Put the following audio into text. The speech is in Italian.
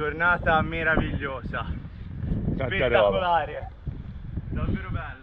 giornata meravigliosa, Tanta roba. spettacolare, davvero bella.